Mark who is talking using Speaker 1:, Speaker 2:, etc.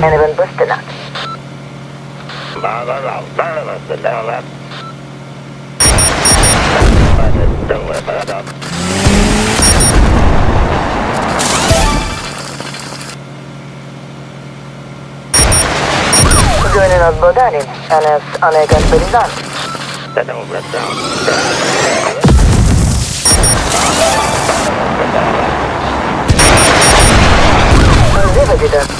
Speaker 1: Boosted up? Joining us Bodanin, and as Anegan Berizan. Zivadida, Lavadi Bondi, Mexican